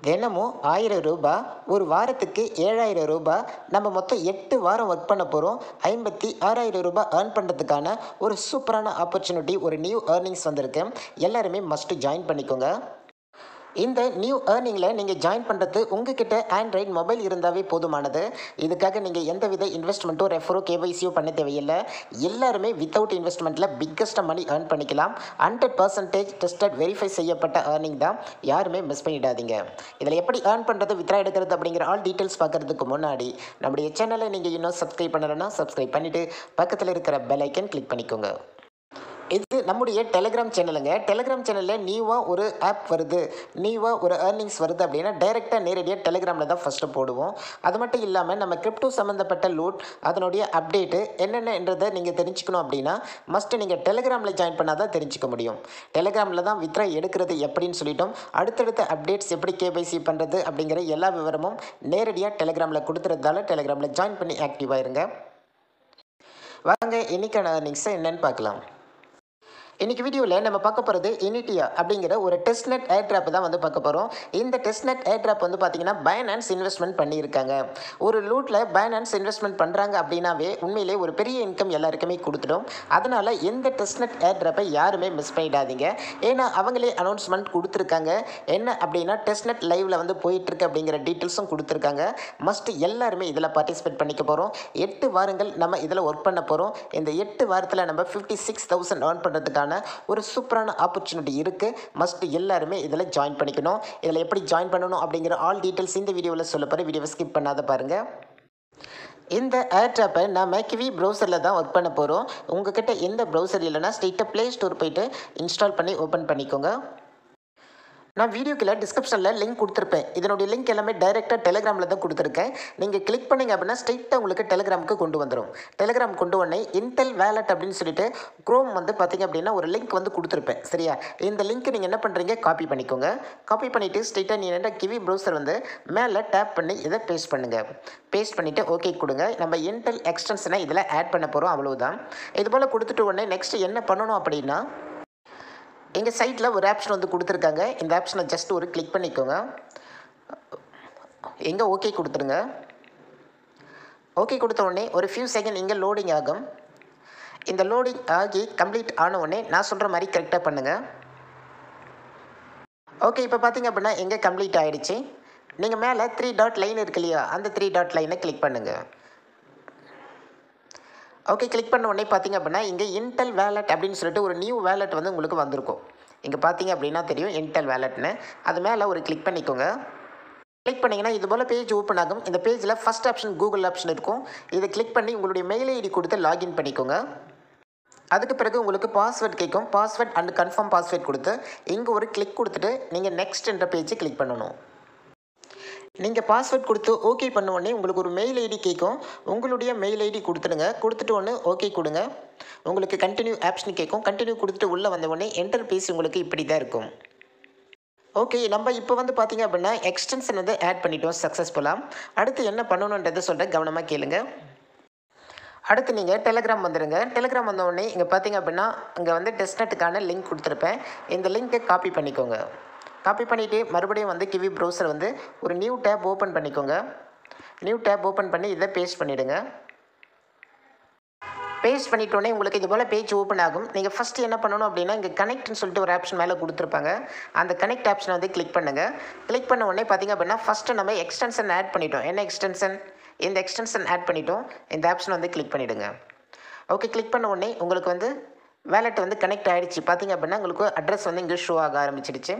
தினமும் ஆயிரம் ரூபாய் ஒரு வாரத்துக்கு ஏழாயிரம் ரூபாய் நம்ம மொத்தம் எட்டு வாரம் ஒர்க் பண்ண போகிறோம் ஐம்பத்தி ஆறாயிரம் ரூபாய் ஏர்ன் பண்ணுறதுக்கான ஒரு சூப்பரான ஆப்பர்ச்சுனிட்டி ஒரு நியூ ஏர்னிங்ஸ் வந்திருக்கு. எல்லாருமே மஸ்ட்டு ஜாயின் பண்ணிக்கோங்க. இந்த நியூ ஏர்னிங்கில் நீங்கள் ஜாயின் பண்ணுறது உங்ககிட்ட ஆண்ட்ராய்ட் மொபைல் இருந்தாவே போதுமானது. இதுக்காக நீங்கள் எந்தவித இன்வெஸ்ட்மெண்ட்டோ ரெஃபரோ கேவைசியோ பண்ண தேவையில்லை. எல்லாருமே வித்தவுட் இன்வெஸ்ட்மெண்ட்டில் பிக்கஸ்ட்டாக மணி ஏர்ன் பண்ணிக்கலாம். ஹண்ட்ரட் பர்சன்டேஜ் டெஸ்டட் வெரிஃபை செய்யப்பட்ட ஏர்னிங் தான் யாருமே மிஸ் பண்ணிடாதீங்க. இதில் எப்படி ஏர்ன் பண்ணுறது வித்ரா எடுக்கிறது அப்படிங்கிற ஆல் டீட்டெயில்ஸ் பார்க்குறதுக்கு முன்னாடி நம்முடைய சேனலை நீங்கள் இன்னும் சப்ஸ்கிரைப் பண்ணலைன்னா சப்ஸ்கிரைப் பண்ணிவிட்டு பக்கத்தில் இருக்கிற பெல் ஐக்கன் கிளிக் பண்ணிக்கோங்க. இது நம்முடைய டெலிகிராம் சேனலுங்க டெலிகிராம் சேனலில் நியூவாக ஒரு ஆப் வருது. நியூவாக ஒரு ஏர்னிங்ஸ் வருது அப்படின்னா டைரெக்டாக நேரடியாக டெலிகிராமில் தான் ஃபஸ்ட்டு போடுவோம். அது மட்டும் இல்லாமல் நம்ம கிரிப்டோ சம்மந்தப்பட்ட லூட் அதனுடைய அப்டேட்டு என்னென்னன்றதை நீங்கள் தெரிஞ்சுக்கணும் அப்படின்னா மஸ்ட்டு நீங்கள் டெலிகிராமில் ஜாயின் பண்ணால் தான் தெரிஞ்சுக்க முடியும். டெலிகிராமில் தான் வித்ரா எடுக்கிறது எப்படின்னு சொல்லிட்டோம். அடுத்தடுத்த அப்டேட்ஸ் எப்படி கேபிசி பண்ணுறது அப்படிங்கிற எல்லா விவரமும் நேரடியாக டெலிகிராமில் கொடுத்துறதால டெலிகிராமில் ஜாயின் பண்ணி ஆக்டிவ் ஆயிருங்க. வாங்க இன்னைக்கான ஏர்னிங்ஸை என்னென்னு பார்க்கலாம். இன்னைக்கு வீடியோவில் நம்ம பார்க்க போகிறது இனிட்டியா அப்படிங்கிற ஒரு டெஸ்ட்நெட் ஏர் ட்ராப் தான் வந்து பார்க்க போகிறோம் இந்த டெஸ்ட்நெட் ஏர் ட்ராப் வந்து பார்த்தீங்கன்னா பைனான்ஸ் இன்வெஸ்ட்மெண்ட் பண்ணியிருக்காங்க. ஒரு லூட்டில் பைனான்ஸ் இன்வெஸ்ட்மெண்ட் பண்ணுறாங்க அப்படின்னாவே உண்மையிலே ஒரு பெரிய இன்கம் எல்லாருக்குமே கொடுத்துடும். அதனால் எந்த டெஸ்ட்நெட் ஏர் ட்ராப்பை யாருமே மிஸ் பண்ணிடாதீங்க. ஏன்னா அவங்களே அனௌன்ஸ்மெண்ட் கொடுத்துருக்காங்க. என்ன அப்படின்னா டெஸ்ட்நெட் லைவில் வந்து போயிட்டுருக்கு அப்படிங்கிற டீட்டெயில்ஸும் கொடுத்துருக்காங்க. மஸ்ட் எல்லாருமே இதில் பார்ட்டிசிபேட் பண்ணிக்க போகிறோம் எட்டு வாரங்கள் நம்ம இதில் ஒர்க் பண்ண போகிறோம் இந்த எட்டு வாரத்தில் நம்ம ஃபிஃப்டி சிக்ஸ் தௌசண்ட் ஏர்ன் பண்ணுறதுக்கான ஒரு சூப்பரான ஆப்பர்ச்சுனிட்டி இருக்குது மஸ்ட் எல்லாருமே இதில் ஜாயின் பண்ணிக்கணும். இதில் எப்படி ஜாயின் பண்ணணும் அப்படிங்கிற ஆல் டீட்டெயில்ஸ் இந்த வீடியோவில் சொல்ல போகிறேன் வீடியோவை ஸ்கிப் பண்ணாத பாருங்கள் இந்த ஏர்டாப்பை நம்ம கிவி ப்ரௌசரில் தான் ஒர்க் பண்ண போகிறோம் உங்ககிட்ட எந்த ப்ரௌசர் இல்லைனா ஸ்ட்ரெயிட்டாக ப்ளே ஸ்டோர் போயிட்டு இன்ஸ்டால் பண்ணி ஓப்பன் பண்ணிக்கோங்க. நான் வீடியோக்குள்ள டிஸ்கிரிப்ஷனில் லிங்க் கொடுத்துருப்பேன். இதனுடைய லிங்க் எல்லாமே டைரெக்டாக டெலிகிராமில் தான் கொடுத்துருக்கேன். நீங்கள் கிளிக் பண்ணிங்க அப்படின்னா ஸ்ட்ரெயிட்டாக உங்களுக்கு டெலிகிராமுக்கு கொண்டு வந்துடும் டெலிகிராம் கொண்டு உடனே இன்டெல் வேலட் அப்படின்னு சொல்லிட்டு க்ரோம் வந்து பார்த்தீங்க அப்படின்னா ஒரு லிங்க் வந்து கொடுத்துருப்பேன். சரியா? இந்த லிங்க் நீங்கள் என்ன பண்ணுறீங்க காப்பி பண்ணிக்கோங்க. காப்பி பண்ணிவிட்டு ஸ்ட்ரெயிட்டாக நீங்கள் என்ன கிவி ப்ரௌசர் வந்து மேலே டேப் பண்ணி இதை பேஸ்ட் பண்ணுங்கள் பேஸ்ட் பண்ணிவிட்டு ஓகே கொடுங்க. நம்ம இன்டெல் எக்ஸ்டென்ஷனை இதில் ஆட் பண்ண போகிறோம் அவ்வளோதான் இது போல் கொடுத்துட்டு உடனே நெக்ஸ்ட் என்ன பண்ணணும் அப்படின்னா எங்கள் சைட்டில் ஒரு ஆப்ஷன் வந்து கொடுத்துருக்காங்க. இந்த ஆப்ஷனை ஜஸ்ட் ஒரு கிளிக் பண்ணிக்கோங்க. எங்கே ஓகே கொடுத்துருங்க. ஓகே கொடுத்த உடனே ஒரு ஃபியூ செகண்ட் இங்கே லோடிங் ஆகும். இந்த லோடிங் ஆகி கம்ப்ளீட் ஆன உடனே நான் சொல்கிற மாதிரி கரெக்டாக பண்ணுங்கள் ஓகே இப்போ பார்த்தீங்க அப்படின்னா எங்கே கம்ப்ளீட் ஆகிடுச்சி நீங்கள் மேலே த்ரீ டாட் லைன் இருக்கு இல்லையா? அந்த த்ரீ டாட் லைனை கிளிக் பண்ணுங்கள் ஓகே கிளிக் பண்ண உடனே பார்த்தீங்க அப்படின்னா இங்கே இன்டெல் வேலட் அப்படின்னு சொல்லிட்டு ஒரு நியூ வேலட் வந்து உங்களுக்கு வந்திருக்கும். இங்கே பார்த்தீங்க அப்படின்னா தெரியும் இன்டெல் வேலட்னு அது மேலே ஒரு கிளிக் பண்ணிக்கோங்க. கிளிக் பண்ணிங்கன்னா இது போல் பேஜ் ஓப்பன் ஆகும். இந்த பேஜில் ஃபஸ்ட் ஆப்ஷன் கூகுள் ஆப்ஷன் இருக்கும். இதை கிளிக் பண்ணி உங்களுடைய மெயில் ஐடி கொடுத்து லாகின் பண்ணிக்கோங்க. அதுக்கு பிறகு உங்களுக்கு பாஸ்வேர்ட் கேட்கும். பாஸ்வேர்ட் அண்ட் கன்ஃபார்ம் பாஸ்வேர்ட் கொடுத்து இங்கே ஒரு கிளிக் கொடுத்துட்டு நீங்கள் நெக்ஸ்ட் என்ற பேஜை கிளிக் பண்ணணும். நீங்கள் பாஸ்வேர்ட் கொடுத்து ஓகே பண்ண உடனே உங்களுக்கு ஒரு மெயில் ஐடி கேட்கும் உங்களுடைய மெயில் ஐடி கொடுத்துடுங்க. கொடுத்துட்டு ஒன்று ஓகே கொடுங்க. உங்களுக்கு கண்டினியூ ஆப்ஷன் கேட்கும் கண்டினியூ கொடுத்துட்டு உள்ளே வந்த உடனே என்டர் பேஸ் உங்களுக்கு இப்படி தான் இருக்கும். ஓகே நம்ம இப்போ வந்து பார்த்தீங்க அப்படின்னா எக்ஸ்டென்ஷன் வந்து ஆட் பண்ணிட்டோம் சக்ஸஸ்ஃபுல்லாக அடுத்து என்ன பண்ணணுன்றதை சொல்கிறேன் கவனமாக கேளுங்க. அடுத்து நீங்கள் டெலகிராம் வந்துடுங்க டெலகிராம் வந்த உடனே இங்கே பார்த்தீங்க அப்படின்னா இங்கே வந்து டெஸ்ட்நெட்டுக்கான லிங்க் கொடுத்துருப்பேன். இந்த லிங்க்கை காப்பி பண்ணிக்கோங்க. காப்பி பண்ணிவிட்டு மறுபடியும் வந்து கிவி ப்ரௌசர் வந்து ஒரு நியூ டேப் ஓப்பன் பண்ணிக்கோங்க. நியூ டேப் ஓப்பன் பண்ணி இதை பேஸ்ட் பண்ணிவிடுங்க பேஸ்ட் பண்ணிட்டோன்னே உங்களுக்கு இது போல் பேஜ் ஓப்பன் ஆகும். நீங்கள் ஃபஸ்ட்டு என்ன பண்ணணும் அப்படின்னா இங்கே கனெக்ட்னு சொல்லிட்டு ஒரு ஆப்ஷன் மேலே கொடுத்துருப்பாங்க. அந்த கனெக்ட் ஆப்ஷனை வந்து கிளிக் பண்ணுங்கள் கிளிக் பண்ண உடனே பார்த்தீங்க அப்படின்னா ஃபஸ்ட்டு நம்ம எக்ஸ்டென்ஷன் ஆட் பண்ணிட்டோம். என்ன எக்ஸ்டென்ஷன் இந்த எக்ஸ்டென்ஷன் ஆட் பண்ணிட்டோம். இந்த ஆப்ஷன் வந்து கிளிக் பண்ணிவிடுங்க ஓகே கிளிக் பண்ண உடனே உங்களுக்கு வந்து வேலெட் வந்து கனெக்ட் ஆகிடுச்சு பார்த்தீங்க அப்படின்னா உங்களுக்கு அட்ரஸ் வந்து இங்கே ஷோ ஆக ஆரம்பிச்சிடுச்சு.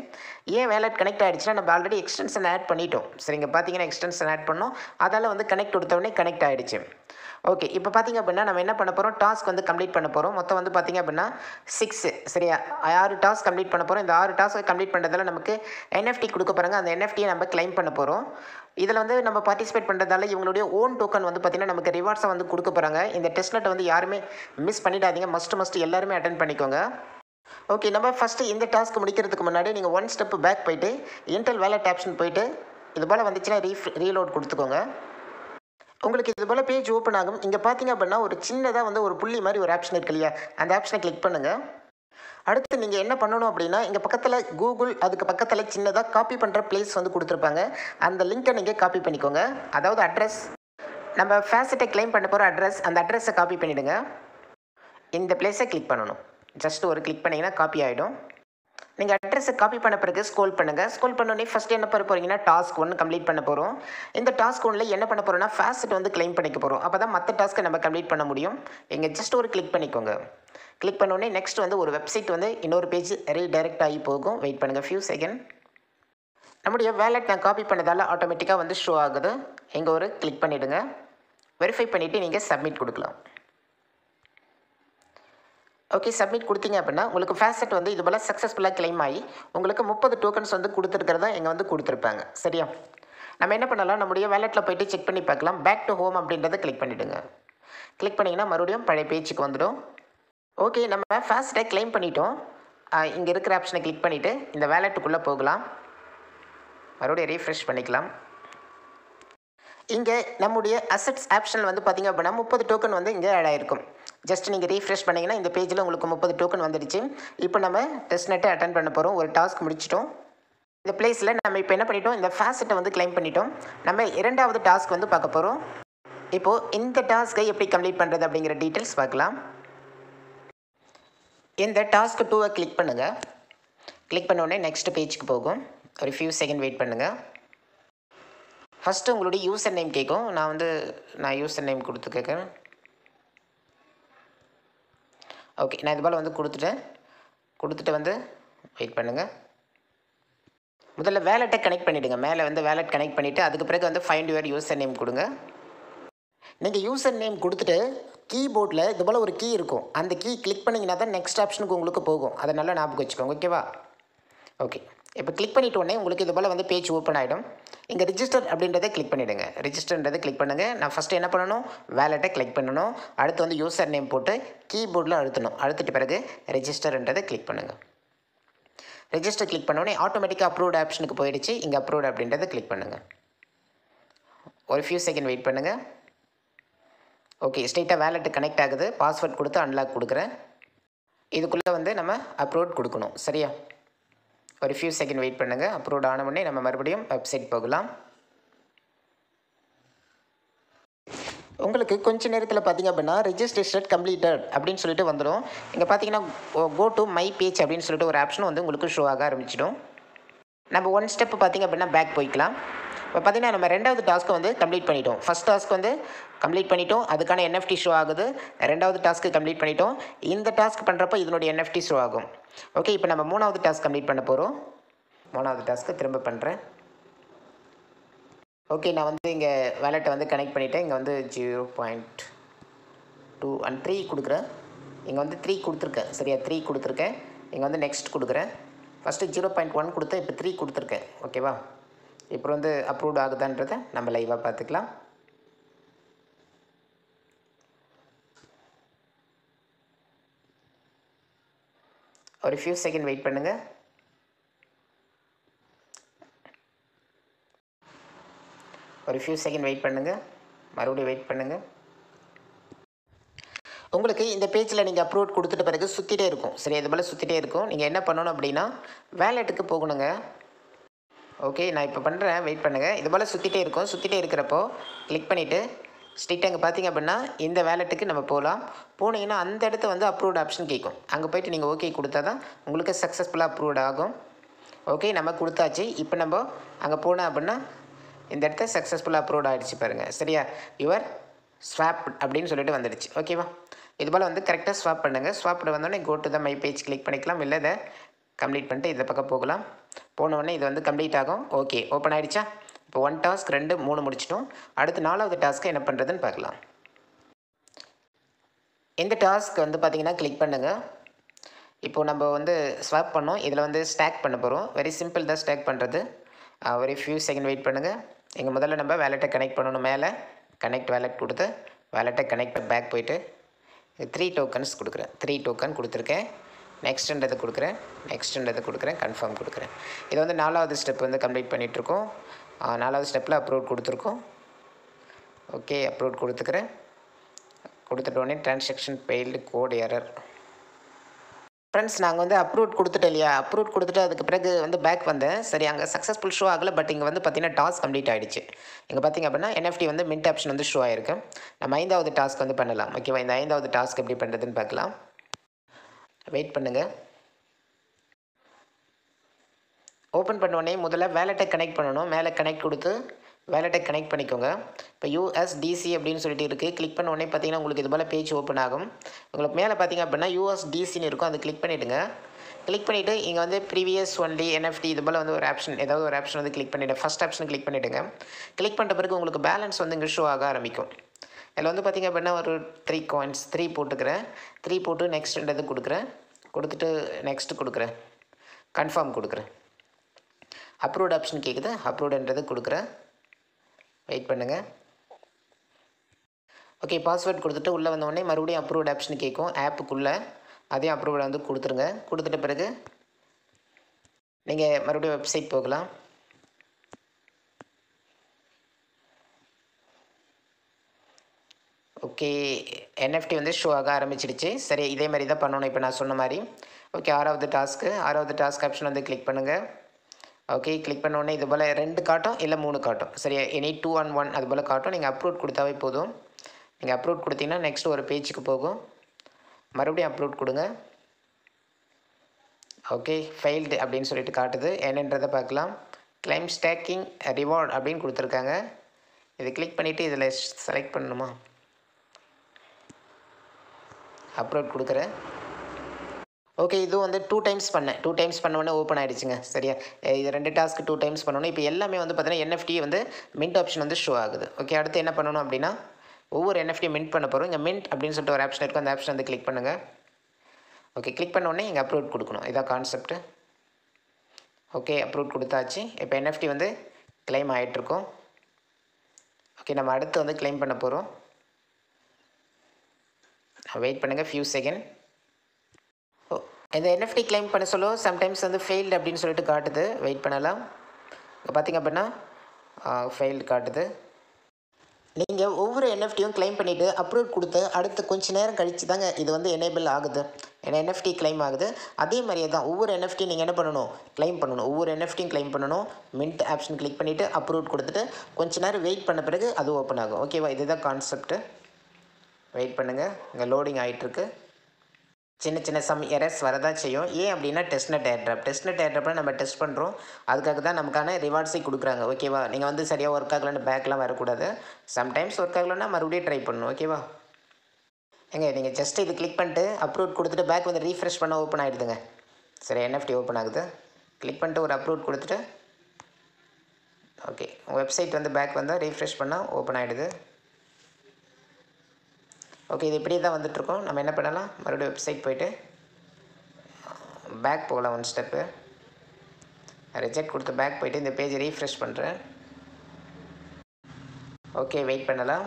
ஏன் வேலெட் கனெக்ட் ஆகிடுச்சுன்னா நம்ம ஆல்ரெடி எக்ஸ்டென்ஷன் ஆட் பண்ணிட்டோம். சரிங்க பார்த்தீங்கன்னா எக்ஸ்டென்ஷன் ஆட் பண்ணோம். அதால் வந்து கனெக்ட் கொடுத்தவொடனே கனெக்ட் ஆகிடுச்சு ஓகே இப்போ பார்த்தீங்க அப்படின்னா நம்ம என்ன பண்ண போகிறோம் டாஸ்க் வந்து கம்ப்ளீட் பண்ண போகிறோம் மொத்தம் வந்து பார்த்தீங்க அப்படின்னா சிக்ஸு சரியா? ஆறு டாஸ்க் கம்ப்ளீட் பண்ண போகிறோம் இந்த ஆறு டாஸ்க் கம்ப்ளீட் பண்ணுறதால நமக்கு என்எஃப்டி கொடுக்க போகிறாங்க அந்த என்எஃப்டியை நம்ம கிளைம் பண்ண போகிறோம் இதில் வந்து நம்ம பார்ட்டிசிபேட் பண்ணுறதால இவங்களுடைய ஓன் டோக்கன் வந்து பார்த்திங்கன்னா நமக்கு ரிவார்ட்ஸை வந்து கொடுக்க போகிறாங்க இந்த டெஸ்ட்நெட்டை வந்து யாருமே மிஸ் பண்ணிடாதீங்க. மஸ்ட் மஸ்ட் எல்லாருமே அட்டன் பண்ணிக்கோங்க. ஓகே நம்ம ஃபஸ்ட்டு இந்த டாஸ்க் முடிக்கிறதுக்கு முன்னாடி நீங்கள் ஒன் ஸ்டெப் பேக் போயிட்டு இன்டெல் வேலட் ஆப்ஷன் போயிட்டு இது போல் வந்துச்சுன்னா ரீஃப் ரீலோட் கொடுத்துக்கோங்க. உங்களுக்கு இது போல் பேஜ் ஓப்பன் ஆகும். இங்கே பார்த்தீங்க அப்படின்னா ஒரு சின்னதாக வந்து ஒரு புள்ளி மாதிரி ஒரு ஆப்ஷன் இருக்கு இல்லையா? அந்த ஆப்ஷனை கிளிக் பண்ணுங்கள் அடுத்து நீங்கள் என்ன பண்ணணும் அப்படின்னா இங்கே பக்கத்தில் கூகுள் அதுக்கு பக்கத்தில் சின்னதாக காப்பி பண்ணுற பிளேஸ் வந்து கொடுத்துருப்பாங்க. அந்த லிங்க்கை நீங்கள் காப்பி பண்ணிக்கோங்க. அதாவது அட்ரஸ் நம்ம ஃபேஸட்டை கிளைம் பண்ண போகிற அட்ரஸ் அந்த அட்ரஸை காப்பி பண்ணிவிடுங்க இந்த பிளேஸை கிளிக் பண்ணணும். ஜஸ்ட் ஒரு கிளிக் பண்ணிங்கன்னா காப்பி ஆகிடும் நீங்கள் அட்ரஸை காப்பி பண்ண பிறகு ஸ்கோல் பண்ணுங்கள் ஸ்கோல் பண்ணோடனே ஃபஸ்ட்டு என்ன பண்ண போகிறீங்கன்னா டாஸ்க் ஒன்று கம்ப்ளீட் பண்ண போகிறோம் இந்த டாஸ்க் ஒன்றில் என்ன பண்ண போகிறோம்னா ஃபேஸ்ட் வந்து கிளைம் பண்ணிக்க போகிறோம் அப்போ தான் மற்ற டாஸ்க்கை நம்ம கம்ப்ளீட் பண்ண முடியும். இங்கே ஜஸ்ட் ஒரு கிளிக் பண்ணிக்கோங்க. கிளிக் பண்ணோடனே நெக்ஸ்ட் வந்து ஒரு வெப்சைட் வந்து இன்னொரு பேஜ் ரீடைரக்ட் ஆகி போகும். வெயிட் பண்ணுங்கள் ஃபியூ செகண்ட் நம்முடைய வேலட் நான் காப்பி பண்ணதால் ஆட்டோமேட்டிக்காக வந்து ஷோ ஆகுது. இங்கே ஒரு கிளிக் பண்ணிவிடுங்க வெரிஃபை பண்ணிவிட்டு நீங்கள் சப்மிட் கொடுக்கலாம். ஓகே சப்மிட் கொடுத்தீங்க அப்படின்னா உங்களுக்கு ஃபேசட் வந்து இது போல் சக்ஸஸ்ஃபுல்லாக கிளைம் ஆகி உங்களுக்கு முப்பது டோக்கன்ஸ் வந்து கொடுத்துருக்கிறதா இங்கே வந்து கொடுத்துருப்பாங்க. சரியா? நம்ம என்ன பண்ணலாம்? நம்முடைய வேலெட்டில் போயிட்டு செக் பண்ணி பார்க்கலாம். பேக் டு ஹோம் அப்படின்றத கிளிக் பண்ணிவிடுங்க கிளிக் பண்ணிங்கன்னா மறுபடியும் பழைய பேஜுக்கு வந்துடும். ஓகே நம்ம ஃபேஸ்ட்டை கிளைம் பண்ணிட்டோம். இங்கே இருக்கிற ஆப்ஷனை கிளிக் பண்ணிவிட்டு இந்த வேலெட்டுக்குள்ளே போகலாம். மறுபடியும் ரீஃப்ரெஷ் பண்ணிக்கலாம். இங்கே நம்முடைய அசட்ஸ் ஆப்ஷன் வந்து பார்த்திங்க அப்படின்னா முப்பது டோக்கன் வந்து இங்கே ஆட் ஆயிருக்கும். ஜஸ்ட் நீங்கள் ரீஃப்ரெஷ் பண்ணிங்கன்னா இந்த பேஜில் உங்களுக்கு முப்பது டோக்கன் வந்துடுச்சு. இப்போ நம்ம டெஸ்ட் நெட்டை அட்டன் பண்ண போகிறோம் ஒரு டாஸ்க் முடிச்சிட்டோம். இந்த பிளேஸில் நம்ம இப்போ என்ன பண்ணிட்டோம்? இந்த ஃபேசட்டை வந்து கிளைம் பண்ணிட்டோம். நம்ம இரண்டாவது டாஸ்க் வந்து பார்க்க போகிறோம் இப்போது இந்த டாஸ்க்கை எப்படி கம்ப்ளீட் பண்ணுறது அப்படிங்கிற டீட்டெயில்ஸ் பார்க்கலாம். இந்த டாஸ்க் டூவை கிளிக் பண்ணுங்கள் கிளிக் பண்ண உடனே நெக்ஸ்ட் பேஜுக்கு போகும். ஒரு ஃபியூ செகண்ட் வெயிட் பண்ணுங்கள் ஃபஸ்ட்டு உங்களுடைய யூசர் நேம் கேட்கும் நான் வந்து நான் யூசர் நேம் கொடுத்து கேட்குறேன் ஓகே நான் இது போல் வந்து கொடுத்துட்டேன். கொடுத்துட்டு வந்து வெயிட் பண்ணுங்கள் முதல்ல வேலெட்டை கனெக்ட் பண்ணிவிடுங்க மேலே வந்து வேலெட் கனெக்ட் பண்ணிவிட்டு அதுக்கு பிறகு வந்து ஃபைண்ட் யுவர் யூசர் நேம் கொடுங்க. நீங்கள் யூசர் நேம் கொடுத்துட்டு கீபோர்டில் இது போல் ஒரு கீ இருக்கும். அந்த கீ கிளிக் பண்ணிங்கன்னா தான் நெக்ஸ்ட் ஆப்ஷனுக்கு உங்களுக்கு போகும். அதை நல்லா ஞாபகம் வச்சுக்கோங்க. ஓகேவா ஓகே இப்போ கிளிக் பண்ணிட்ட உடனே உங்களுக்கு இது போல் வந்து பேஜ் ஓப்பன் ஆகிடும் இங்கே ரிஜிஸ்டர் அப்படின்றத கிளிக் பண்ணிவிடுங்க ரிஜிஸ்டர்ன்றதை கிளிக் பண்ணுங்கள் நான் ஃபஸ்ட்டு என்ன பண்ணணும்? வேலெட்டை கிளிக் பண்ணணும். அடுத்து வந்து யூசர் நேம் போட்டு கீபோர்டில் அழுத்தணும். அழுத்திட்டு பிறகு ரெஜிஸ்டர்ன்றதை கிளிக் பண்ணுங்கள் ரெஜிஸ்டர் கிளிக் பண்ணோடனே ஆட்டோமேட்டிக்காக அப்ரூவ்ட் ஆப்ஷனுக்கு போயிடுச்சு. இங்கே அப்ரூவ்ட் அப்படின்றத கிளிக் பண்ணுங்கள் ஒரு ஃபியூ செகண்ட் வெயிட் பண்ணுங்கள் ஓகே ஸ்ட்ரெயிட்டாக வேலெட்டு கனெக்ட் ஆகுது. பாஸ்வேர்ட் கொடுத்து அன்லாக் கொடுக்குறேன். இதுக்குள்ளே வந்து நம்ம அப்ரூவ்ட் கொடுக்கணும். சரியா? ஒரு ஃபியூ செகண்ட் வெயிட் பண்ணுங்கள் அப்ரூவ்ட் ஆன உடனே நம்ம மறுபடியும் வெப்சைட் போகலாம். உங்களுக்கு கொஞ்ச நேரத்தில் பார்த்தீங்க அப்படின்னா ரிஜிஸ்ட்ரேஷன் கம்ப்ளீட்டட் அப்படின்னு சொல்லிட்டு வந்துடும் இங்கே பார்த்தீங்கன்னா கோ டு மை பேஜ் அப்படின்னு சொல்லிட்டு ஒரு ஆப்ஷன் வந்து உங்களுக்கு ஷோ ஆக ஆரம்பிச்சிடும். நம்ம ஒன் ஸ்டெப் பார்த்தீங்க அப்படின்னா பேக் போய்க்கலாம். இப்போ பார்த்தீங்கன்னா நம்ம ரெண்டாவது டாஸ்க்கு வந்து கம்ப்ளீட் பண்ணிட்டோம். ஃபஸ்ட் டாஸ்க் வந்து கம்ப்ளீட் பண்ணிட்டோம். அதுக்கான என்எஃப்டி ஷோ ஆகுது. ரெண்டாவது டாஸ்க்கு கம்ப்ளீட் பண்ணிட்டோம். இந்த டாஸ்க் பண்ணுறப்போ இதனுடைய என்எஃப்டி ஷோ ஆகும். ஓகே இப்போ நம்ம மூணாவது டாஸ்க் கம்ப்ளீட் பண்ண போகிறோம் மூணாவது டாஸ்க்கு திரும்ப பண்ணுறேன் ஓகே நான் வந்து இங்கே வேலெட்டை வந்து கனெக்ட் பண்ணிவிட்டேன் இங்கே வந்து zero point two and three கொடுக்குறேன். இங்கே வந்து த்ரீ கொடுத்துருக்கேன். சரியா? த்ரீ கொடுத்துருக்கேன். இங்கே வந்து நெக்ஸ்ட் கொடுக்குறேன். ஃபஸ்ட்டு ஜீரோ பாயிண்ட் ஒன் கொடுத்தேன். இப்போ த்ரீ கொடுத்துருக்கேன். ஓகேவா இப்போ வந்து அப்ரூவ்ட் ஆகுதான்றதை நம்ம லைவாக பார்த்துக்கலாம். ஒரு ஃபியூ செகண்ட் வெயிட் பண்ணுங்கள் ஒரு ஃபியூ செகண்ட் வெயிட் பண்ணுங்கள் மறுபடியும் வெயிட் பண்ணுங்கள் உங்களுக்கு இந்த பேஜில் நீங்கள் அப்ரூவ் கொடுத்துட்ட பிறகு சுற்றிட்டே இருக்கும். சரி இது போல் சுற்றிட்டே இருக்கும். நீங்கள் என்ன பண்ணணும் அப்படின்னா வேலெட்டுக்கு போகணுங்க. ஓகே நான் இப்போ பண்ணுறேன் வெயிட் பண்ணுங்கள் இது போல் சுற்றிட்டே இருக்கும். சுற்றிட்டே இருக்கிறப்போ கிளிக் பண்ணிவிட்டு ஸ்ட்ரிக்ட் அங்கே பார்த்தீங்க அப்படின்னா இந்த வேலெட்டுக்கு நம்ம போகலாம் போனீங்கன்னா அந்த இடத்த வந்து அப்ரூவ்ட் ஆப்ஷன் கேட்கும் அங்கே போயிட்டு நீங்கள் ஓகே கொடுத்தா தான் உங்களுக்கு சக்ஸஸ்ஃபுல்லாக அப்ரூவ்ட் ஆகும். ஓகே நம்ம கொடுத்தாச்சு. இப்போ நம்ம அங்கே போனோம் அப்படின்னா இந்த இடத்த சக்ஸஸ்ஃபுல்லாக அப்ரூவ்ட் ஆகிடுச்சு பாருங்கள் சரியா? யுவர் ஸ்வாப் அப்படின்னு சொல்லிட்டு வந்துடுச்சு. ஓகேவா இது போல் வந்து கரெக்டாக ஸ்வாப் பண்ணுங்கள் ஸ்வாப்பில் வந்தோடனே go to the my page click பண்ணிக்கலாம். இல்லை இதை கம்ப்ளீட் பண்ணிட்டு இந்த பக்கம் போகலாம். போனோடனே இது வந்து கம்ப்ளீட் ஆகும். ஓகே ஓப்பன் ஆகிடுச்சா இப்போ ஒன் டாஸ்க் ரெண்டு மூணு முடிச்சிட்டோம். அடுத்து நாலாவது டாஸ்க்கை என்ன பண்ணுறதுன்னு பார்க்கலாம். இந்த டாஸ்க் வந்து பார்த்திங்கன்னா கிளிக் பண்ணுங்கள் இப்போது நம்ம வந்து ஸ்வாப் பண்ணோம். இதில் வந்து ஸ்டாக் பண்ண போகிறோம் வெரி சிம்பிள் தான் ஸ்டாக் பண்ணுறது வெரி ஃபியூ செகண்ட் வெயிட் பண்ணுங்கள் இங்கே முதல்ல நம்ம வேலெட்டை கனெக்ட் பண்ணணும் மேலே. கனெக்ட் வேலெட் கொடுத்து வேலெட்டை கனெக்ட் பேக் போயிட்டு த்ரீ டோக்கன்ஸ் கொடுக்குறேன். த்ரீ டோக்கன் கொடுத்துருக்கேன். நெக்ஸ்ட்ன்றதை கொடுக்குறேன். நெக்ஸ்ட்டுன்றதை கொடுக்குறேன். கன்ஃபார்ம் கொடுக்குறேன். இது வந்து நாலாவது ஸ்டெப் வந்து கம்ப்ளீட் பண்ணிகிட்ருக்கோம் நாலாவது ஸ்டெப்பில் அப்ரூவ் கொடுத்துருக்கோம். ஓகே அப்ரூவ் கொடுத்துக்கிறேன். கொடுத்துட்டோடனே transaction failed code error friends நாங்கள் வந்து அப்ரூவ் கொடுத்துட்டோம் இல்லையா? அப்ரூவ் கொடுத்துட்டு அதுக்கு பிறகு வந்து பேக் வந்தேன். சரி அங்கே சக்ஸஸ்ஃபுல் ஷோ ஆகலை பட் இங்கே வந்து பார்த்தீங்கன்னா டாஸ்க் கம்ப்ளீட் ஆகிடுச்சு இங்கே பார்த்தீங்க அப்படின்னா என்எஃப்டி வந்து மின்ட் ஆப்ஷன் வந்து ஷோ ஆயிருக்கு. நம்ம ஐந்தாவது டாஸ்க் வந்து பண்ணலாம். ஓகேவா இந்த ஐந்தாவது டாஸ்க் எப்படி பண்ணுறதுன்னு பார்க்கலாம். வெயிட் பண்ணுங்கள் ஓப்பன் பண்ணோடனே முதல்ல வேலெட்டை கனெக்ட் பண்ணணும். மேலே கனெக்ட் கொடுத்து வேலெட்டை கனெக்ட் பண்ணிக்கோங்க. இப்போ யூஎஸ்டிசி அப்படின்னு சொல்லிட்டு இருக்குது கிளிக் பண்ண உடனே பார்த்தீங்கன்னா உங்களுக்கு இது போல் பேஜ் ஓப்பன் ஆகும். உங்களுக்கு மேலே பார்த்தீங்க அப்படின்னா யூஎஸ்டிசின்னு இருக்கும். அதை கிளிக் பண்ணிவிடுங்க கிளிக் பண்ணிவிட்டு இங்கே வந்து ப்ரீவியஸ் ஒன்லி என்எஃப்டி இது போல் வந்து ஒரு ஆப்ஷன் ஏதாவது ஒரு ஆப்ஷன் வந்து கிளிக் பண்ணிவிடுங்க ஃபஸ்ட் ஆப்ஷன் கிளிக் பண்ணிவிடுங்க கிளிக் பண்ணுற பிறகு உங்களுக்கு பேலன்ஸ் வந்து இங்கே ஷோ ஆக ஆரம்பிக்கும். இதில் வந்து பார்த்திங்க அப்படின்னா ஒரு த்ரீ காயின்ஸ் த்ரீ போட்டுக்கிறேன். த்ரீ போட்டு நெக்ஸ்ட்ன்றது கொடுக்குறேன். கொடுத்துட்டு நெக்ஸ்ட் கொடுக்குறேன். கன்ஃபார்ம் கொடுக்குறேன். அப்ரூவ்ட் ஆப்ஷன் கேட்குது அப்ரூவ்டுன்றது கொடுக்குறேன். வெயிட் பண்ணுங்கள் ஓகே பாஸ்வேர்ட் கொடுத்துட்டு உள்ளே வந்தோடனே மறுபடியும் அப்ரூவ்ட் ஆப்ஷன் கேட்கும். ஆப்புக்குள்ளே அதையும் அப்ரூவ்டை வந்து கொடுத்துருங்க. கொடுத்துட்ட பிறகு நீங்கள் மறுபடியும் வெப்சைட் போகலாம். ஓகே என்எஃப்டி வந்து ஷோ ஆக ஆரம்பிச்சிடுச்சு. சரி இதே மாதிரி தான் பண்ணணும். இப்போ நான் சொன்ன மாதிரி. ஓகே ஆறாவது டாஸ்க்கு ஆறாவது டாஸ்க் ஆப்ஷன் வந்து கிளிக் பண்ணுங்கள் ஓகே கிளிக் பண்ணோடனே இது போல் ரெண்டு காட்டும் இல்லை மூணு காட்டும். சரி எனி டூ அண்ட் ஒன் அது போல் காட்டும். நீங்கள் அப்ரூவ் கொடுத்தாவே போதும். நீங்கள் அப்ரூவ் கொடுத்தீங்கன்னா நெக்ஸ்ட் ஒரு பேஜுக்கு போகும். மறுபடியும் அப்ரூவ் கொடுங்க. ஓகே ஃபெயில்டு அப்படின்னு சொல்லிட்டு காட்டுது. என்னன்றதை பார்க்கலாம். கிளைம் ஸ்டேக்கிங் ரிவார்ட் அப்படின்னு கொடுத்துருக்காங்க. இதை கிளிக் பண்ணிவிட்டு இதில் செலக்ட் பண்ணணுமா? அப்லோட் கொடுக்குறேன். ஓகே இதுவும் வந்து டூ டைம்ஸ் பண்ணேன். டூ டைம்ஸ் பண்ணோடனே ஓப்பன் ஆகிடுச்சுங்க சரியா? இது ரெண்டு டாஸ்க்கு டூ டைம்ஸ் பண்ணணும் இப்போ எல்லாமே வந்து பார்த்தீங்கன்னா என்எஃப்டி வந்து மின்ட் ஆப்ஷன் வந்து ஷோ ஆகுது. ஓகே அடுத்து என்ன பண்ணணும் அப்படின்னா ஒவ்வொரு என்எஃப்டி மின்ட் பண்ண போகிறோம் இங்கே மின்ட் அப்படின்னு சொல்லிட்டு ஒரு ஆப்ஷன் இருக்கும் அந்த ஆப்ஷன் வந்து கிளிக் பண்ணுங்கள் ஓகே கிளிக் பண்ண உடனே இங்கே அப்லோட் கொடுக்கணும். இதான் கான்செப்ட்டு ஓகே அப்ரூவ் கொடுத்தாச்சு. இப்போ என்எஃப்டி வந்து கிளைம் ஆகிட்டுருக்கோம் ஓகே நம்ம அடுத்து வந்து கிளைம் பண்ண போகிறோம் வெயிட் பண்ணுங்கள் ஃபியூ செகண்ட் ஓ இந்த என்எஃப்டி கிளைம் பண்ண சொல்ல. சம்டைம்ஸ் வந்து ஃபெயில்டு அப்படின்னு சொல்லிட்டு காட்டுது. வெயிட் பண்ணலாம். இங்கே பார்த்திங்க அப்படின்னா ஃபெயில்டு காட்டுது. நீங்கள் ஒவ்வொரு என்எஃப்டியும் கிளைம் பண்ணிவிட்டு அப்ரூவ் கொடுத்து அடுத்து கொஞ்ச நேரம் கழித்து தாங்க இது வந்து எனேபிள் ஆகுது. ஏன்னா என்எஃப்டி கிளைம் ஆகுது. அதே மாதிரியே தான் ஒவ்வொரு என்எஃப்டி நீங்கள் என்ன பண்ணணும்? கிளைம் பண்ணணும். ஒவ்வொரு என்எஃப்டியும் கிளைம் பண்ணணும். மின்ட் ஆப்ஷன் கிளிக் பண்ணிவிட்டு அப்ரூவ் கொடுத்துட்டு கொஞ்ச நேரம் வெயிட் பண்ண பிறகு அது ஓப்பன் ஆகும். ஓகேவா இதுதான் கான்செப்ட்டு வெயிட் பண்ணுங்கள் இங்கே லோடிங் ஆகிட்டுருக்கு சின்ன சின்ன சம் எரர்ஸ் வரதான் செய்யும். ஏன் அப்படின்னா டெஸ்ட்நெட் ஏர்ட்ராப் டெஸ்ட்நெட் ஏர்ட்ராப்பில் நம்ம டெஸ்ட் பண்ணுறோம் அதுக்காக தான் நமக்கான ரிவார்ட்ஸே கொடுக்குறாங்க. ஓகேவா நீங்கள் வந்து சரியாக ஒர்க் ஆகலன்னு பேக்லாம் வரக்கூடாது. சம்டைம்ஸ் ஒர்க் ஆகலைன்னா மறுபடியும் ட்ரை பண்ணணும். ஓகேவா ஏங்க நீங்கள் ஜஸ்ட் இது கிளிக் பண்ணிட்டு அப்ரூவ் கொடுத்துட்டு பேக் வந்து ரீஃப்ரெஷ் பண்ண ஓப்பன் ஆகிடுதுங்க சரி என்எஃப்டி ஓப்பன் ஆகுது? கிளிக் பண்ணிட்டு ஒரு அப்ரூவ் கொடுத்துட்டு ஓகே வெப்சைட் வந்து பேக் வந்தால் ரீஃப்ரெஷ் பண்ணால் ஓப்பன் ஆகிடுது ஓகே இது இப்படியே தான் வந்துட்டுருக்கோம். நம்ம என்ன பண்ணலாம்? மறுபடியும் வெப்சைட் போயிட்டு பேக் போகலாம் ஒன் ஸ்டெப்பு ரிஜெக்ட் கொடுத்து பேக் போயிட்டு இந்த பேஜ் ரீஃப்ரெஷ் பண்ணுறேன் ஓகே வெயிட் பண்ணலாம்.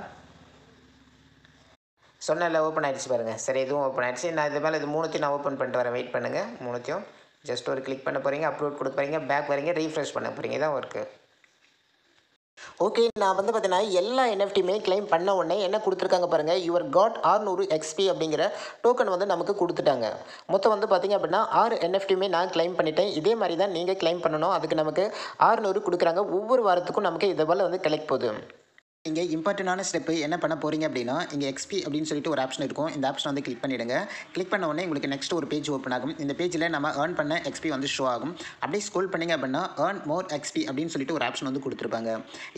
சொன்னல ஓப்பன் ஆகிடுச்சு பாருங்கள் சரி இதுவும் ஓப்பன் ஆகிடுச்சு நான் இது மேலே இது மூணுத்தையும் நான் ஓப்பன் பண்ணிட்டு வரேன். வெயிட் பண்ணுங்கள் மூணுத்தையும். ஜஸ்ட் ஒரு கிளிக் பண்ண போகிறீங்க அப்லோட் கொடுக்க போகிறீங்க பேக் வரீங்க ரீஃப்ரெஷ் பண்ண போகிறீங்க இதான் ஒர்க்கு ஓகே நான் வந்து பார்த்தீங்கன்னா எல்லா என்எஃப்டியுமே கிளைம் பண்ண உடனே என்ன கொடுத்துருக்காங்க பாருங்கள் யுவர் காட் ஆறுநூறு எக்ஸ்பி அப்படிங்கிற டோக்கன் வந்து நமக்கு கொடுத்துட்டாங்க. மொத்தம் வந்து பார்த்தீங்க அப்படின்னா ஆறு என்எஃப்டியுமே நான் கிளைம் பண்ணிட்டேன். இதே மாதிரி தான் நீங்கள் கிளைம் பண்ணணும். அதுக்கு நமக்கு ஆறுநூறு கொடுக்குறாங்க. ஒவ்வொரு வாரத்துக்கும் நமக்கு இதை போல் வந்து கிடைக்க போகுது. இங்கே இம்பார்ட்டண்டான ஸ்டெப்பு என்ன பண்ண போகிறீங்க அப்படின்னா இங்கே எக்ஸ்பி அப்படின்னு சொல்லிட்டு ஒரு ஆப்ஷன் இருக்கும். இந்த ஆப்ஷன் வந்து கிளிக் பண்ணிவிடுங்க கிளிக் பண்ண உடனே உங்களுக்கு நெக்ஸ்ட் ஒரு பேஜ் ஓப்பன் ஆகும். இந்த பேஜில் நம்ம ஏர்ன் பண்ண எக்ஸ்பி வந்து ஷோ ஆகும். அப்படியே ஸ்கோல் பண்ணிங்க அப்படின்னா ஏர்ன் மோர் எக்ஸ்பி அப்படின்னு சொல்லிட்டு ஒரு ஆப்ஷன் வந்து கொடுத்துருப்பாங்க.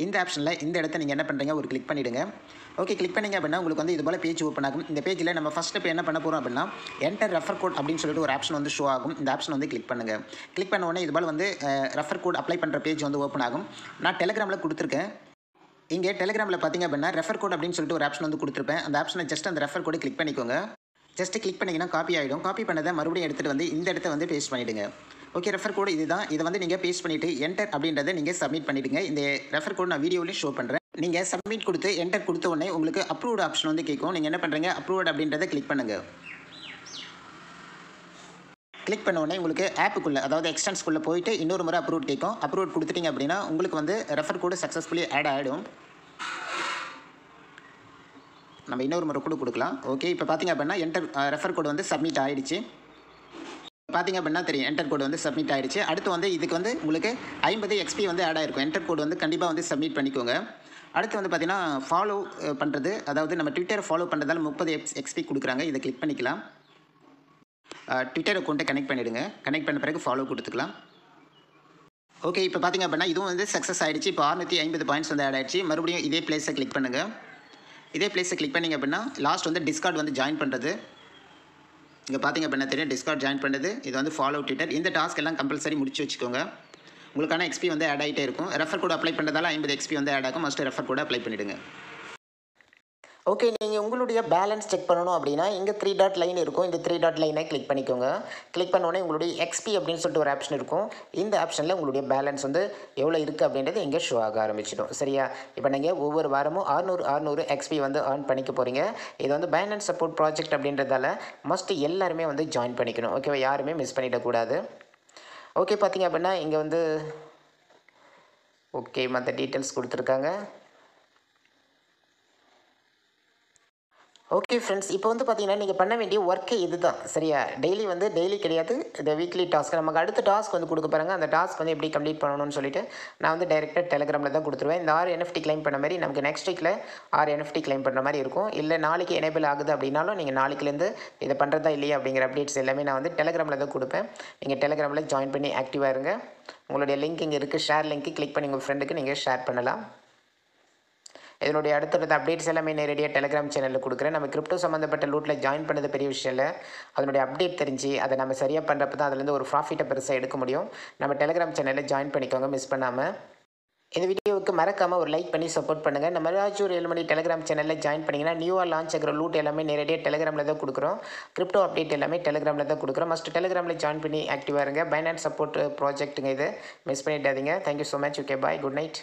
இந்த ஆப்ஷனில் இந்த இடத்த நீங்கள் என்ன பண்ணுறீங்க ஒரு கிளிக் பண்ணிவிடுங்க ஓகே கிளிக் பண்ணிங்க அப்படின்னா உங்களுக்கு வந்து இது போல் பேஜ் ஓப்பன் ஆகும். இந்த பேஜில் நம்ம ஃபஸ்ட் ஸ்டெப் என்ன பண்ண போகிறோம் அப்படின்னா என்டர் ரெஃபர் கோட் அப்படின்னு சொல்லிட்டு ஒரு ஆப்ஷன் வந்து ஷோ ஆகும். இந்த ஆப்ஷன் வந்து கிளிக் பண்ணுங்கள் கிளிக் பண்ண உடனே இது போல் வந்து ரெஃபர் கோட் அப்ளை பண்ணுற பேஜ் வந்து ஓப்பன் ஆகும். நான் டெலிகிராமில் கொடுத்துருக்கேன். இங்கே டெலிகிராமில் பார்த்தீங்க அப்படின்னா ரெஃபர் கோட் அப்படின்னு சொல்லிட்டு ஒரு ஆப்ஷன் வந்து கொடுத்துருப்பேன். அந்த ஆப்ஷனை ஜஸ்ட் அந்த ரெஃபர் கோடு கிளிக் பண்ணிக்கோங்க. ஜஸ்ட் கிளிக் பண்ணிங்கன்னா காப்பி ஆகிடும் காப்பி பண்ணதை மறுபடியும் எடுத்துகிட்டு வந்து இந்த இடத்த வந்து பேஸ்ட் பண்ணிவிடுங்க ஓகே ரெஃபர் கோடு இதுதான். இதை வந்து நீங்கள் பேஸ்ட் பண்ணிவிட்டு என்டர் அப்படின்றத நீங்கள் சப்மிட் பண்ணிவிடுங்க இந்த ரெஃபர் கோட் நான் வீடியோவிலே ஷோ பண்ணுறேன் நீங்கள் சப்மிட் கொடுத்து என்டர் கொடுத்த உடனே உங்களுக்கு அப்ரூவ்டு ஆப்ஷன் வந்து கேட்கும். நீங்கள் என்ன பண்ணுறீங்க அப்ரூவ்டு அப்படின்றத கிளிக் பண்ணுங்கள் கிளிக் பண்ண உடனே உங்களுக்கு ஆப்புக்குள்ளே அதாவது எக்ஸ்டென்ஸ்குள்ளே போயிட்டு இன்னொரு முறை அப்ரூவ் கேட்கும் அப்ரூவ் கொடுத்துட்டீங்க அப்படின்னா உங்களுக்கு வந்து ரெஃபர் கோடு சக்ஸஸ்ஃபுல்லி ஆட் ஆகிடும் நம்ம இன்னொரு முறை கூட கொடுக்கலாம். ஓகே இப்போ பார்த்தீங்க அப்படின்னா என்டர் ரெஃபர் கோடு வந்து சப்மிட் ஆகிடுச்சு பார்த்தீங்க அப்படின்னா தெரியும் என்டர் கோடு வந்து சப்மிட் ஆகிடுச்சு அடுத்து வந்து இதுக்கு வந்து உங்களுக்கு ஐம்பது எக்ஸ்பி வந்து ஆட் ஆயிருக்கும். என்டர் கோடு வந்து கண்டிப்பாக வந்து சப்மிட் பண்ணிக்கோங்க. அடுத்து வந்து பார்த்தீங்கன்னா ஃபாலோ பண்ணுறது அதாவது நம்ம ட்விட்டரை ஃபாலோ பண்ணுறதால முப்பது எக்ஸ் எக்ஸ்பி கொடுக்குறாங்க. இதை கிளிக் பண்ணிக்கலாம். ட்விட்டர் அக்கௌண்ட்டை கனெக்ட் பண்ணிவிடுங்க கனெக்ட் பண்ண பிறகு ஃபாலோ கொடுத்துக்கலாம். ஓகே இப்போ பார்த்தீங்க அப்படின்னா இதுவும் வந்து சக்ஸஸ் ஆகிடுச்சு இப்போ அறுநூற்றி ஐம்பது பாயிண்ட்ஸ் வந்து ஆட் ஆகிடுச்சு மறுபடியும் இதே பிளேஸை கிளிக் பண்ணுங்கள் இதே பிளேஸை கிளிக் பண்ணிங்க அப்படின்னா லாஸ்ட் வந்து டிஸ்கார்ட் வந்து ஜாயின் பண்ணுறது இங்கே பார்த்தீங்க அப்படின்னா தெரியும் டிஸ்கார்ட் ஜாயின் பண்ணுறது இது வந்து ஃபாலோ ட்விட்டர் இந்த டாஸ்க் எல்லாம் கம்பல்சரி முடிச்சு வச்சுக்கோங்க. உங்களுக்கான எக்ஸ்பி வந்து ஆட் ஆகிட்டே இருக்கும். ரெஃபர் கோட் அப்ளை பண்ணுறதால ஐம்பது எக்ஸ்பி வந்து ஆட் ஆகும். மஸ்ட் ரெஃபர் கோட் அப்ளை பண்ணிவிடுங்க ஓகே நீங்கள் உங்களுடைய பேலன்ஸ் செக் பண்ணணும் அப்படின்னா இங்கே த்ரீ டாட் லைன் இருக்கும். இந்த த்ரீ டாட் லைனை கிளிக் பண்ணிக்கோங்க. கிளிக் பண்ணோடனே உங்களுடைய எக்ஸ்பி அப்படின்னு சொல்லிட்டு ஒரு ஆப்ஷன் இருக்கும். இந்த ஆப்ஷனில் உங்களுடைய பேலன்ஸ் வந்து எவ்வளோ இருக்குது அப்படின்றது இங்கே ஷோ ஆக ஆரம்பிச்சிடும். சரியா? இப்போ நீங்கள் ஒவ்வொரு வாரமும் ஆறுநூறு ஆறுநூறு எக்ஸ்பி வந்து ஏர்ன் பண்ணிக்க போகிறீங்க இது வந்து பேலன்ஸ் சப்போர்ட் ப்ராஜெக்ட் அப்படின்றதால மஸ்ட் எல்லாருமே வந்து ஜாயின் பண்ணிக்கணும். ஓகேவா யாருமே மிஸ் பண்ணிடக்கூடாது. ஓகே பார்த்தீங்க அப்படின்னா இங்கே வந்து ஓகே மற்ற டீட்டெயில்ஸ் கொடுத்துருக்காங்க. ஓகே ஃப்ரெண்ட்ஸ் இப்போ வந்து பார்த்தீங்கன்னா நீங்கள் பண்ண வேண்டிய ஒர்க்கே இது தான் சரியா? டெய்லி வந்து டெய்லி கிடையாது. இந்த வீக்லி டாஸ்க் நமக்கு அடுத்த டாஸ்க் வந்து கொடுக்க பாருங்க. அந்த டாஸ்க் வந்து எப்படி கம்ப்ளீட் பண்ணணும்னு சொல்லிட்டு நான் வந்து டைரெக்டாக டெலிகிராமில் தான் கொடுத்துருவேன். இந்த ஆறு என்எஃப்டி கிளைம் பண்ண மாதிரி நமக்கு நெக்ஸ்ட் வீக்கில் ஆறு என்எஃப்டி கிளைம் பண்ணுற மாதிரி இருக்கும். இல்லை நாளைக்கு எனேபிள் ஆகுது அப்படின்னாலும் நீங்கள் நாளைக்குலேருந்து இதை பண்ணுறதா இல்லையா அப்படிங்கிற அப்டேட்ஸ் எல்லாமே நான் வந்து டெலிகிராமில் தான் கொடுப்பேன். நீங்கள் டெலிகிராமில் ஜாயின் பண்ணி ஆக்டிவாக இருங்க. உங்களுடைய லிங்க் இங்கே இருக்குது ஷேர் லிங்க்கு கிளிக் பண்ணி உங்கள் ஃப்ரெண்டுக்கு நீங்கள் ஷேர் பண்ணலாம். இதனுடைய அடுத்தடுத்த அப்டேட்ஸ் எல்லாமே நேரடியாக டெலிகிராம் சேனலில் கொடுக்குறேன். நம்ம கிரிப்டோ சம்மந்தப்பட்ட லூட்டில் ஜாயின் பண்ணது பெரிய விஷயம் இல்லை. அதனுடைய அப்டேட் தெரிஞ்சு அதை நம்ம சரியாக பண்ணுறப்ப தான் அதுலேருந்து ஒரு ப்ராஃபிட்டை பெருசாக எடுக்க முடியும். நம்ம டெலிகிராம் சேனலில் ஜாயின் பண்ணிக்கோங்க மிஸ் பண்ணாமல் இந்த வீடியோவுக்கு மறக்காமல் ஒரு லைக் பண்ணி சப்போர்ட் பண்ணுங்கள் நம்ம ஏதாச்சும் ஒரு ஏழு மணி டெலிகிராம் சேனலில் ஜாயின் பண்ணிங்கன்னா நியூவாக லான்ச் ஆகிற லூட் எல்லாமே நேரடியாக டெலிகிராமில் தான் கொடுக்குறோம். கிரிப்டோ அப்டேட் எல்லாமே டெலிகிராமில் தான் கொடுக்குறோம். மஸ்ட் டெலிகிராமில் ஜாயின் பண்ணி ஆக்டிவாக இருங்க. பைனான்ஸ் சப்போர்ட் ப்ராஜெக்ட்டுங்க இது. மிஸ் பண்ணிடாதீங்க. Thank you so much okay bye good night